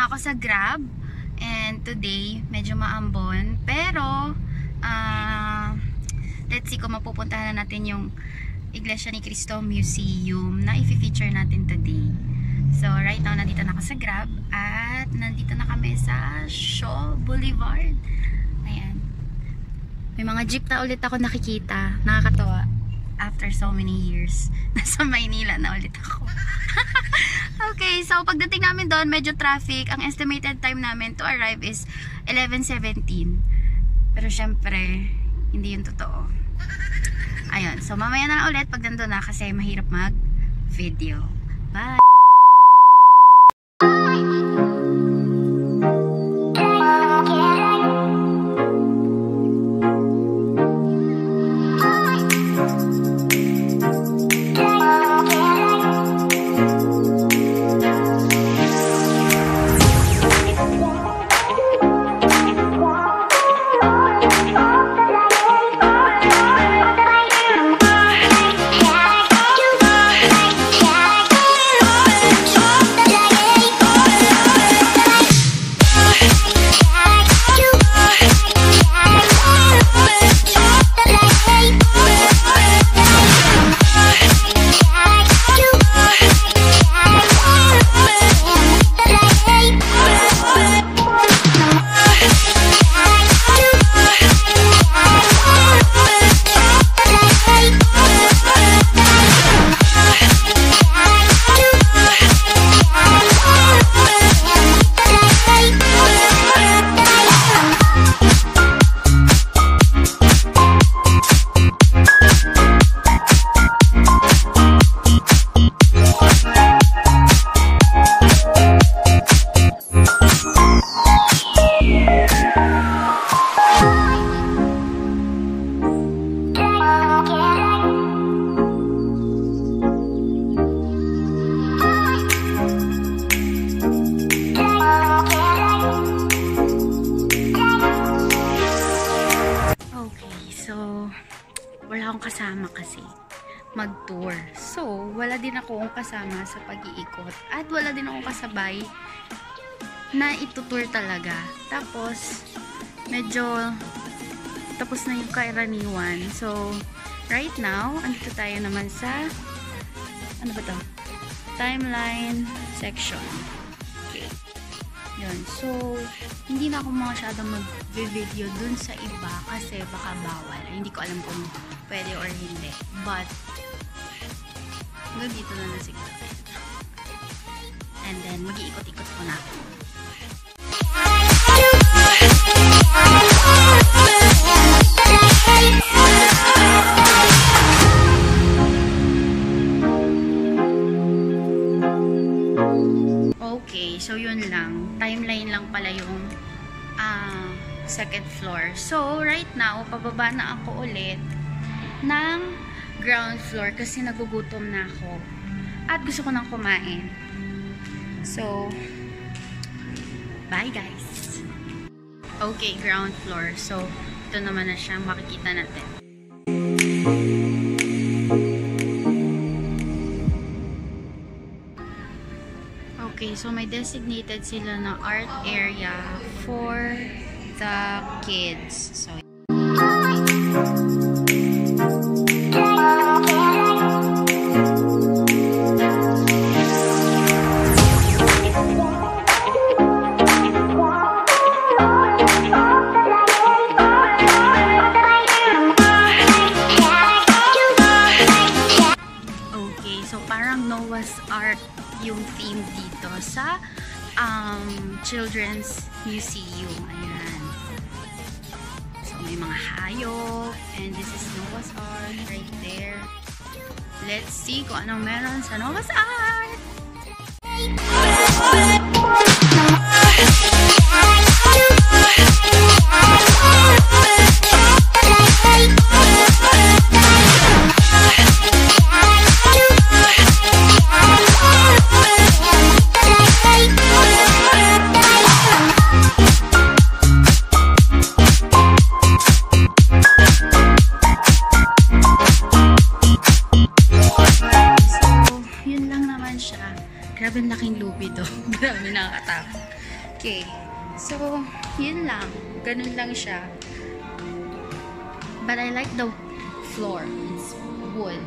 na ako sa Grab. And today, medyo maambon. Pero, ah, let's see kung mapupuntahan na natin yung Iglesia ni Cristo Museum na i-feature natin today. So, right now, nandito na ako sa Grab at nandito na kami sa Shaw Boulevard. Ayan. May mga jeep na ulit ako nakikita. Nakakatawa. After so many years. Nasa Maynila na ulit ako. okay, so pagdating namin doon, medyo traffic. Ang estimated time namin to arrive is 11.17. Pero syempre, hindi yun totoo. Ayun, so mamaya na ulit pag nandun na kasi mahirap mag-video. Bye! Akong kasama sa pag-iikot at wala din akong kasabay na itutour talaga. Tapos, medyo tapos na yung kairaniwan. So, right now, andito tayo naman sa ano ba to? Timeline section. Okay. Yun. So, hindi na ako masyadong mag-video dun sa iba kasi baka bawal. Hindi ko alam kung pwede or hindi. But, hanggang dito na lang siguro. And then, mag-iikot-ikot po na ako. Okay, so yun lang. Timeline lang pala yung ah, second floor. So, right now, pababa na ako ulit ng ground floor kasi nagugutom na ako. At gusto ko nang kumain. So, bye guys! Okay, ground floor. So, ito naman na siya. Makikita natin. Okay, so may designated sila na art area for the kids. So, Children's Museum. Ayan. So may mga hayop and this is Noah's Ark right there. Let's see kung anong meron sa Noah's Ark! Okay. So, yun lang. Ganun lang siya. But I like the floor. It's wood.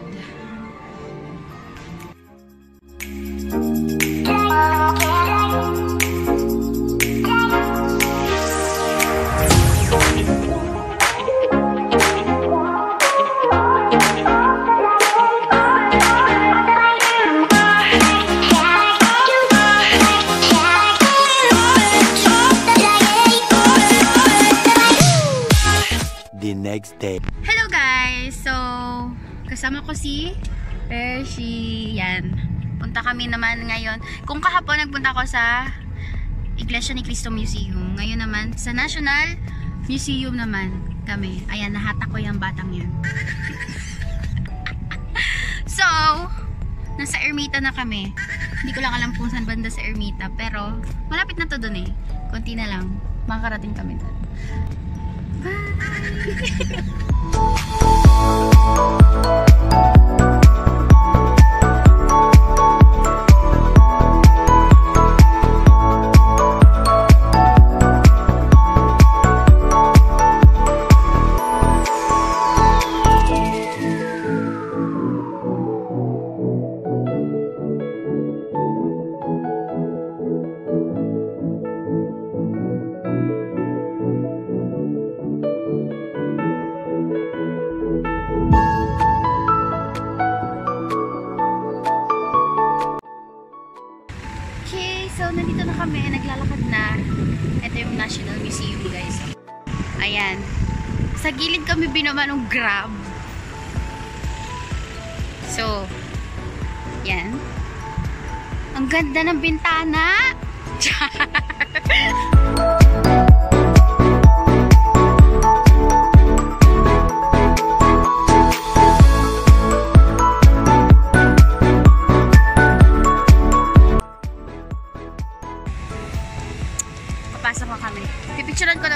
The next day. Hello guys! So, kasama ko si Percy. Yan. Punta kami naman ngayon. Kung kahapon nagpunta ko sa Iglesia ni Cristo Museum. Ngayon naman, sa National Museum naman kami. Ayan, nahatak ko yung batang yan. so, nasa Ermita na kami. Hindi ko lang alam kung saan banda sa Ermita. Pero, malapit na to dun eh. Konti na lang. Makakarating kami dun. Okay, so nandito na kami, naglalakad na. Ito yung National Museum, guys. Ayan. Sa gilid kami binaba ng grab. So, yan. Ang ganda ng bintana. Papasok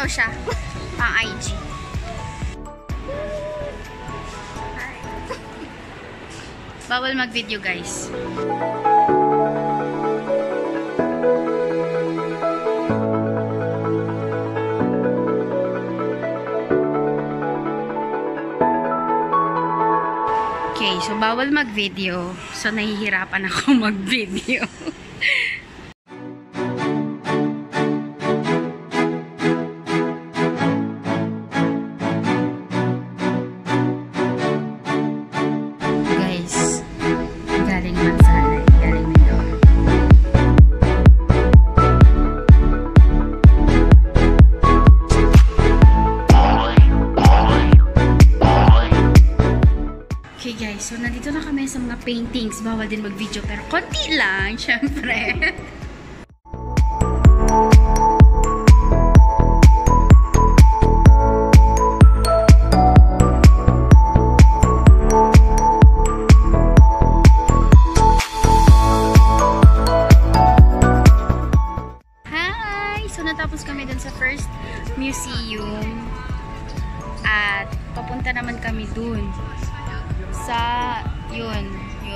ko siya. Pang IG. Bawal mag-video guys. Okay, so bawal mag-video. So nahihirapan ako mag-video. Paintings. Bawal din mag-video pero konti lang, syempre. Museum. At papunta naman kami dun sa yun,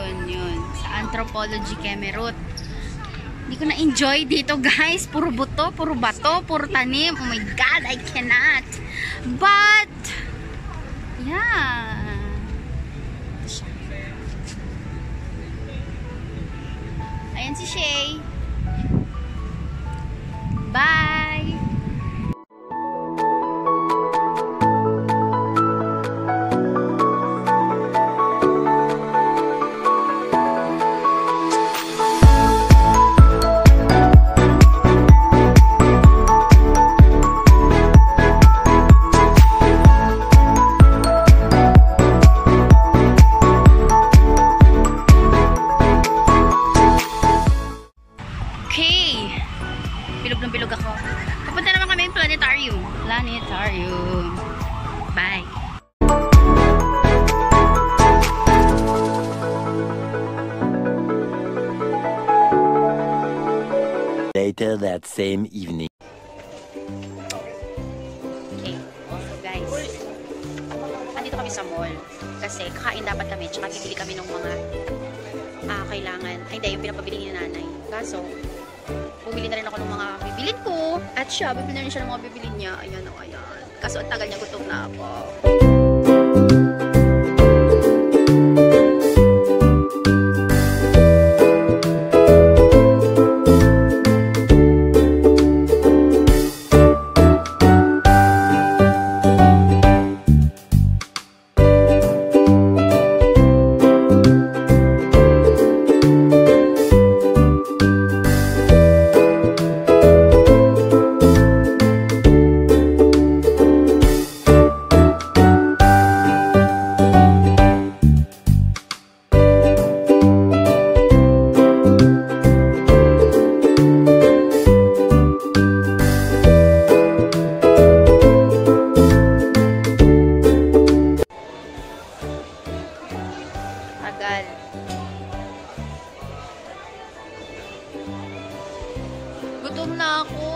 yun, yun. Sa Anthropology Kemerut. Hindi ko na-enjoy dito guys. Puro buto, puro bato, puro tanim. Oh my God, I cannot. But, yeah. Ayan si Shay. Bye! Sa mall. Kasi kakain dapat kami. Tsaka bibili kami ng mga ah, kailangan. Ay, hindi. Yung pinapabili ni nanay. Kaso, bumili na rin ako ng mga bibilin ko. At siya, bibili na rin siya ng mga bibilin niya. Ayan o, ayan. Kaso ang tagal niya gutom na ako. Gutom na ako.